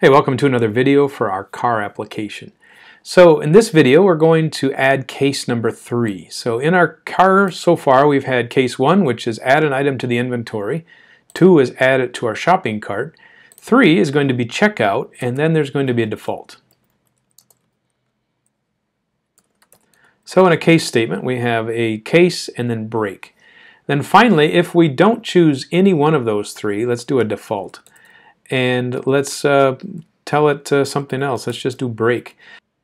Hey, welcome to another video for our car application. So in this video we're going to add case number three. So in our car so far we've had case one which is add an item to the inventory, two is add it to our shopping cart, three is going to be checkout, and then there's going to be a default. So in a case statement we have a case and then break. Then finally if we don't choose any one of those three, let's do a default and let's uh, tell it uh, something else. Let's just do break.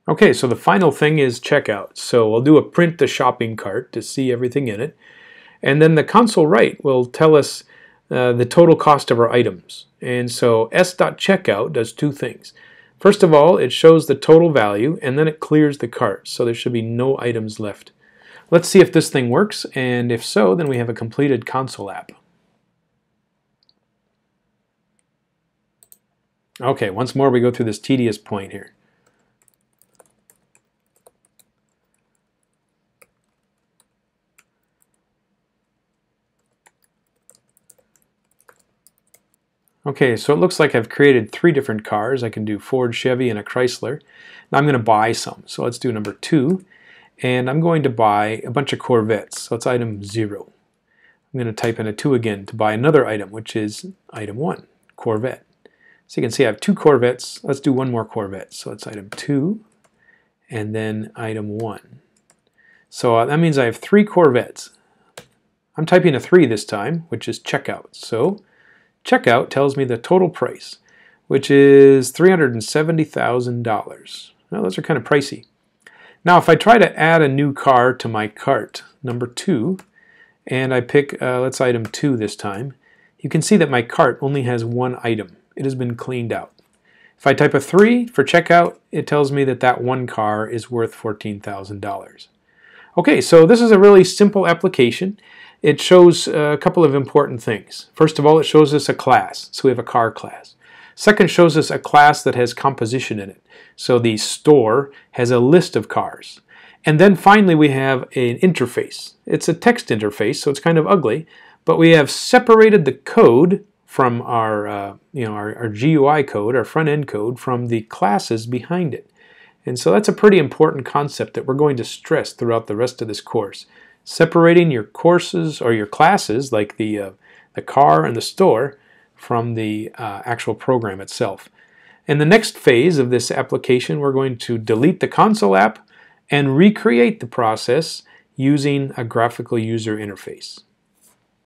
Okay, so the final thing is checkout. So we'll do a print the shopping cart to see everything in it. And then the console write will tell us uh, the total cost of our items. And so s.checkout does two things. First of all, it shows the total value and then it clears the cart. So there should be no items left. Let's see if this thing works. And if so, then we have a completed console app. Okay, once more we go through this tedious point here. Okay, so it looks like I've created three different cars. I can do Ford, Chevy, and a Chrysler. Now I'm going to buy some. So let's do number two. And I'm going to buy a bunch of Corvettes. So it's item zero. I'm going to type in a two again to buy another item, which is item one, Corvette. So you can see I have two Corvettes. Let's do one more Corvette. So it's item 2 and then item 1. So uh, that means I have three Corvettes. I'm typing a 3 this time, which is checkout. So checkout tells me the total price, which is $370,000. Now those are kind of pricey. Now if I try to add a new car to my cart, number 2, and I pick, uh, let's item 2 this time, you can see that my cart only has one item it has been cleaned out. If I type a 3 for checkout, it tells me that that one car is worth $14,000. Okay, so this is a really simple application. It shows a couple of important things. First of all, it shows us a class, so we have a car class. Second, shows us a class that has composition in it. So the store has a list of cars. And then finally we have an interface. It's a text interface, so it's kind of ugly, but we have separated the code from our, uh, you know, our, our GUI code, our front end code, from the classes behind it. And so that's a pretty important concept that we're going to stress throughout the rest of this course. Separating your courses or your classes, like the, uh, the car and the store, from the uh, actual program itself. In the next phase of this application, we're going to delete the console app and recreate the process using a graphical user interface.